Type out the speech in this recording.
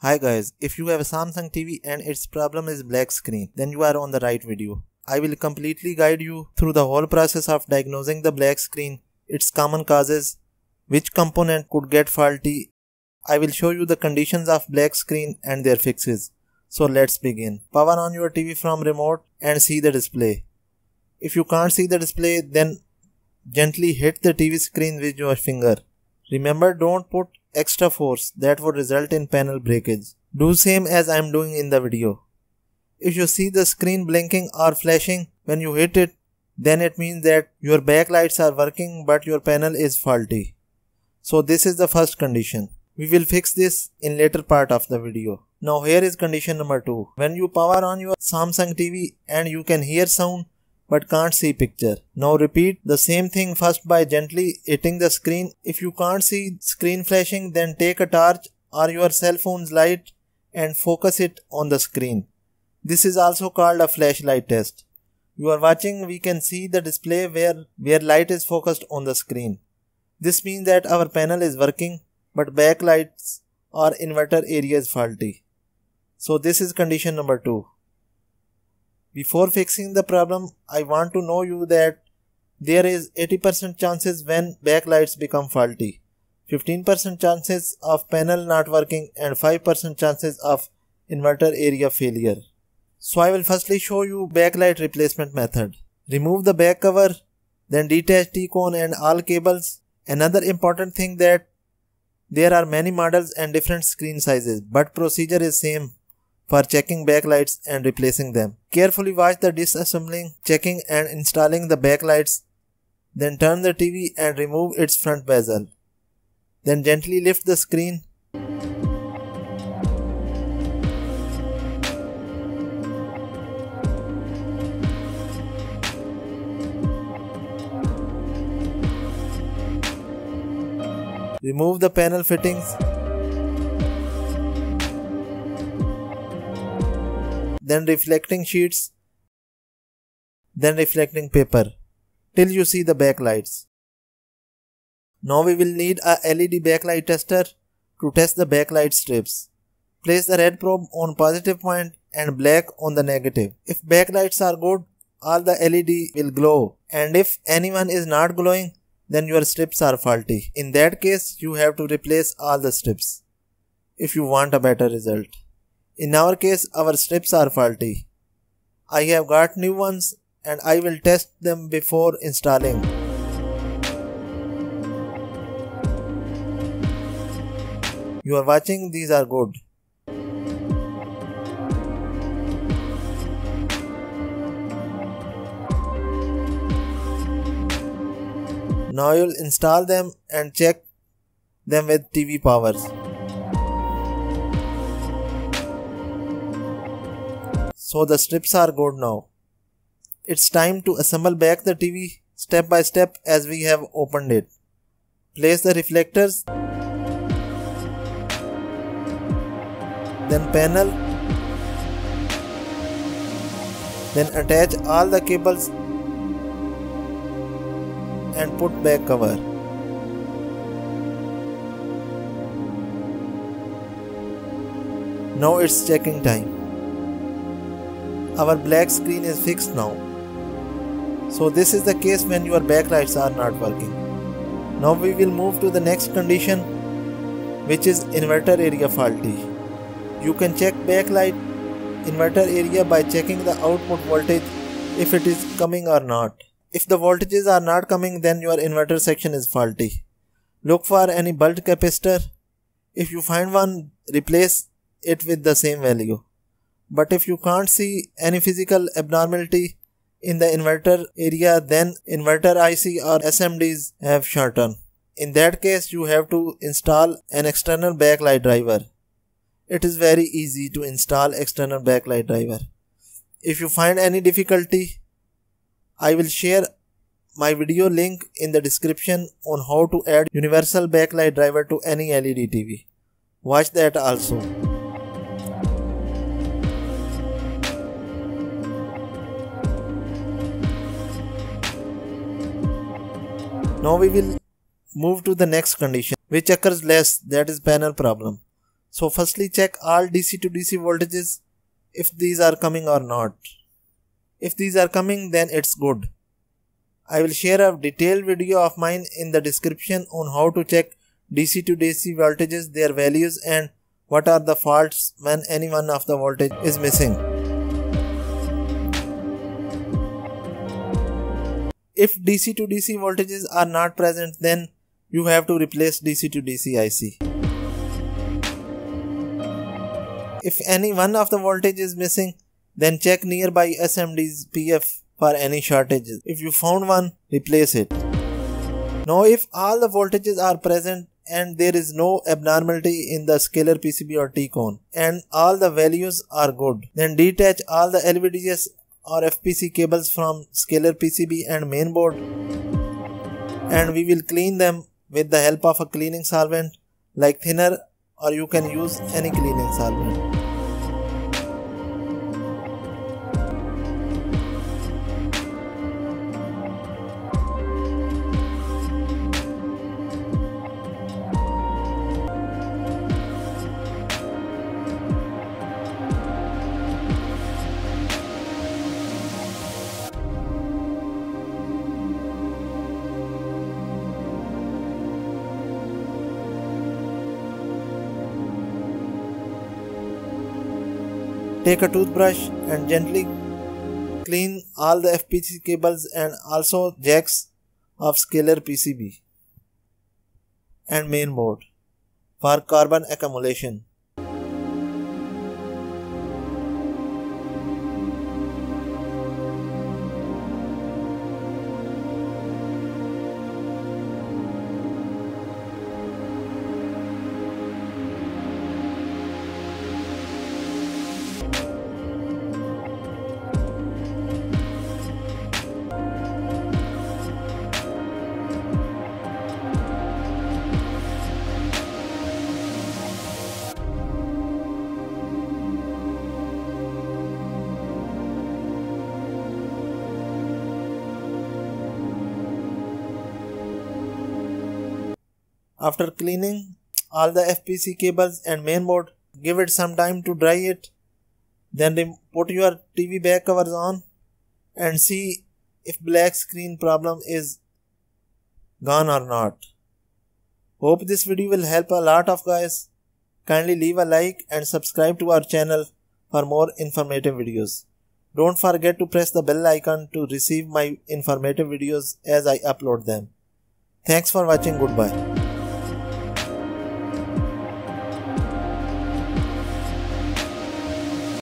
Hi guys, if you have a Samsung TV and its problem is black screen, then you are on the right video. I will completely guide you through the whole process of diagnosing the black screen, its common causes, which component could get faulty. I will show you the conditions of black screen and their fixes. So let's begin. Power on your TV from remote and see the display. If you can't see the display then gently hit the TV screen with your finger. Remember don't put extra force that would result in panel breakage. Do same as I am doing in the video. If you see the screen blinking or flashing when you hit it, then it means that your backlights are working but your panel is faulty. So this is the first condition. We will fix this in later part of the video. Now here is condition number 2. When you power on your Samsung TV and you can hear sound but can't see picture. Now repeat the same thing first by gently hitting the screen. If you can't see screen flashing then take a torch or your cell phone's light and focus it on the screen. This is also called a flashlight test. You are watching we can see the display where, where light is focused on the screen. This means that our panel is working but backlights or inverter area is faulty. So this is condition number 2. Before fixing the problem, I want to know you that there is 80% chances when backlights become faulty, 15% chances of panel not working and 5% chances of inverter area failure. So I will firstly show you backlight replacement method. Remove the back cover, then detach T-con and all cables. Another important thing that there are many models and different screen sizes, but procedure is same for checking backlights and replacing them. Carefully watch the disassembling, checking and installing the backlights. Then turn the TV and remove its front bezel. Then gently lift the screen. Remove the panel fittings then reflecting sheets, then reflecting paper, till you see the backlights. Now we will need a LED backlight tester to test the backlight strips. Place the red probe on positive point and black on the negative. If backlights are good, all the LED will glow and if anyone is not glowing, then your strips are faulty. In that case, you have to replace all the strips if you want a better result. In our case, our strips are faulty. I have got new ones and I will test them before installing. You are watching, these are good. Now you'll install them and check them with TV powers. So the strips are good now. It's time to assemble back the TV step by step as we have opened it. Place the reflectors, then panel, then attach all the cables and put back cover. Now it's checking time. Our black screen is fixed now. So this is the case when your backlights are not working. Now we will move to the next condition which is inverter area faulty. You can check backlight inverter area by checking the output voltage if it is coming or not. If the voltages are not coming then your inverter section is faulty. Look for any bulk capacitor. If you find one, replace it with the same value. But if you can't see any physical abnormality in the inverter area, then inverter IC or SMDs have shortened. In that case, you have to install an external backlight driver. It is very easy to install external backlight driver. If you find any difficulty, I will share my video link in the description on how to add universal backlight driver to any LED TV. Watch that also. Now we will move to the next condition which occurs less that is panel problem. So firstly check all DC to DC voltages if these are coming or not. If these are coming then it's good. I will share a detailed video of mine in the description on how to check DC to DC voltages, their values and what are the faults when any one of the voltage is missing. If DC to DC voltages are not present then you have to replace DC to DC IC. If any one of the voltage is missing then check nearby SMD's PF for any shortages. If you found one, replace it. Now if all the voltages are present and there is no abnormality in the scaler PCB or T-con and all the values are good, then detach all the LVDS or FPC cables from scaler PCB and mainboard and we will clean them with the help of a cleaning solvent like thinner or you can use any cleaning solvent. Take a toothbrush and gently clean all the FPC cables and also jacks of scaler PCB and main board for carbon accumulation. After cleaning all the FPC cables and mainboard, give it some time to dry it. Then put your TV back covers on and see if black screen problem is gone or not. Hope this video will help a lot of guys. Kindly leave a like and subscribe to our channel for more informative videos. Don't forget to press the bell icon to receive my informative videos as I upload them. Thanks for watching. Goodbye.